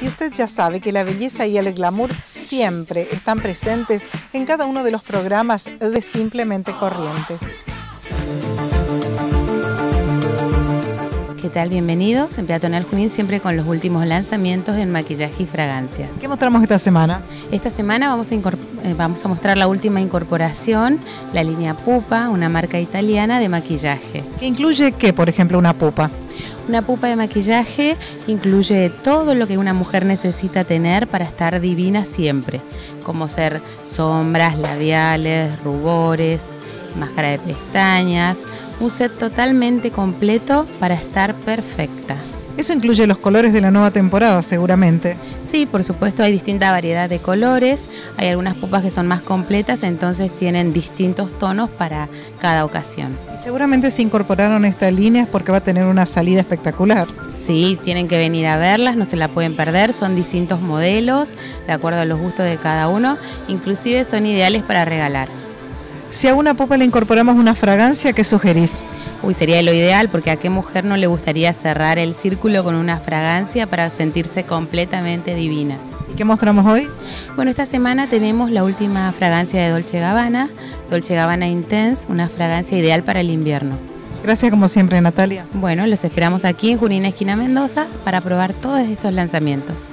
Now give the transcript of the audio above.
Y usted ya sabe que la belleza y el glamour siempre están presentes en cada uno de los programas de Simplemente Corrientes. ¿Qué tal? Bienvenidos en Peatonal Junín, siempre con los últimos lanzamientos en maquillaje y fragancias. ¿Qué mostramos esta semana? Esta semana vamos a, eh, vamos a mostrar la última incorporación, la línea Pupa, una marca italiana de maquillaje. ¿Qué incluye qué, por ejemplo, una pupa? Una pupa de maquillaje incluye todo lo que una mujer necesita tener para estar divina siempre, como ser sombras, labiales, rubores, máscara de pestañas, un set totalmente completo para estar perfecta. Eso incluye los colores de la nueva temporada, seguramente. Sí, por supuesto, hay distinta variedad de colores. Hay algunas pupas que son más completas, entonces tienen distintos tonos para cada ocasión. Y seguramente se incorporaron estas líneas porque va a tener una salida espectacular. Sí, tienen que venir a verlas, no se la pueden perder. Son distintos modelos, de acuerdo a los gustos de cada uno. Inclusive son ideales para regalar. Si a una pupa le incorporamos una fragancia, ¿qué sugerís? Uy, sería lo ideal porque a qué mujer no le gustaría cerrar el círculo con una fragancia para sentirse completamente divina. ¿Y qué mostramos hoy? Bueno, esta semana tenemos la última fragancia de Dolce Gabbana, Dolce Gabbana Intense, una fragancia ideal para el invierno. Gracias como siempre, Natalia. Bueno, los esperamos aquí en Junina Esquina Mendoza para probar todos estos lanzamientos.